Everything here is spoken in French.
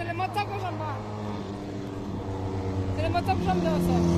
C'est le moteur que j'aime bien. C'est le moteur que j'aime bien, ça.